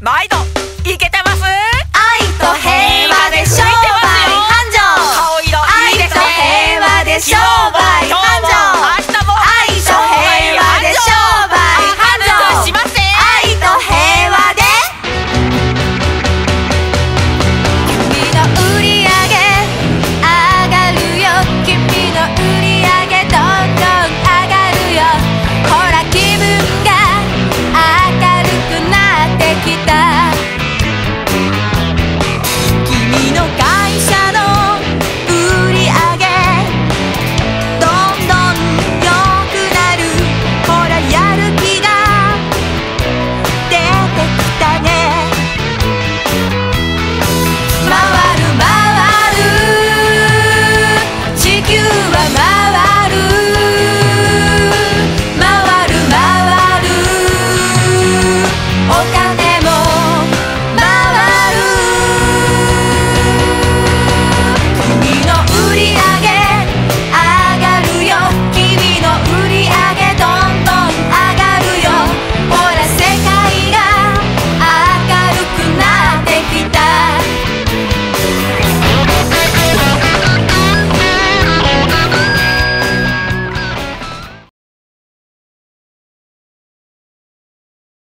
毎度池田